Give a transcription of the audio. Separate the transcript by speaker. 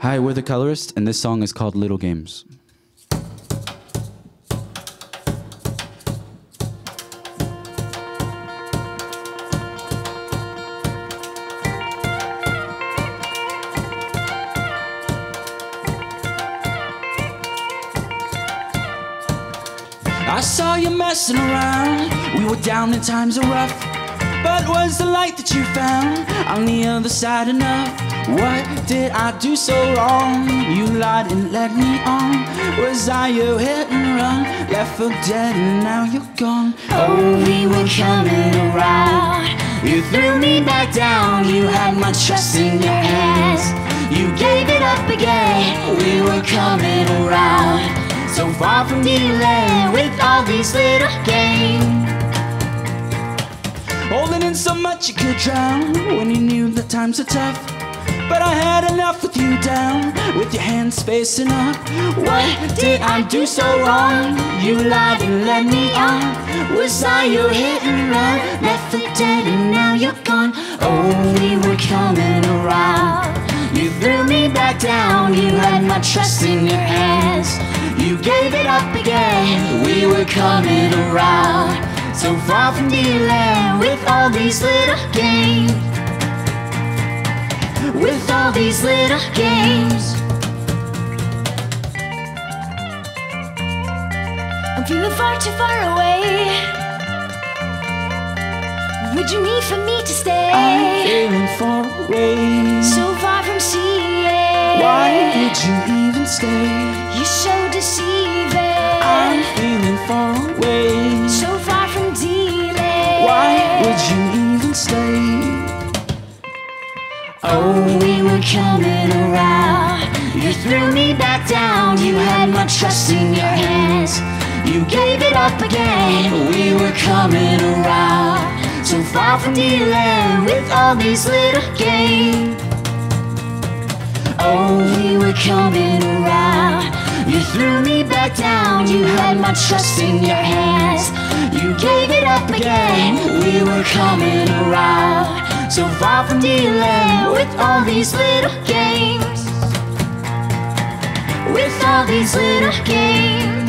Speaker 1: Hi, we're the Colourist, and this song is called Little Games. I saw you messing around. We were down and times are rough. But was the light that you found on the other side enough? What did I do so wrong? You lied and led me on. Was I your hit and run? Left for dead and now you're gone.
Speaker 2: Oh, we were coming around. You threw me back down. You had my trust in your hands. You gave it up again. We were coming around. So far from dealing with all these little games.
Speaker 1: So much you could drown when you knew the times are tough. But I had enough with you down, with your hands facing up.
Speaker 2: What did I do so wrong? You lied and led me on. Was I your hit and run? Left for dead and now you're gone. Oh, we were coming around. You threw me back down. You had my trust in your hands. You gave it up again. We were coming around. So far from dealing with all these little games. With all these little games.
Speaker 3: I'm feeling far too far away. Would you need for me to stay?
Speaker 1: I'm feeling far away.
Speaker 3: so far from seeing.
Speaker 1: Why would you even stay?
Speaker 3: You're so deceiving.
Speaker 1: Stay?
Speaker 2: Oh, we were coming around. You threw me back down. You had my trust in your hands. You gave it up again. We were coming around. So far from dealing with all these little games. Oh, we were coming around. You threw me back down. You had my trust in your hands. You gave it up again. We were coming around. So far from dealing with all these little games. With all these little games.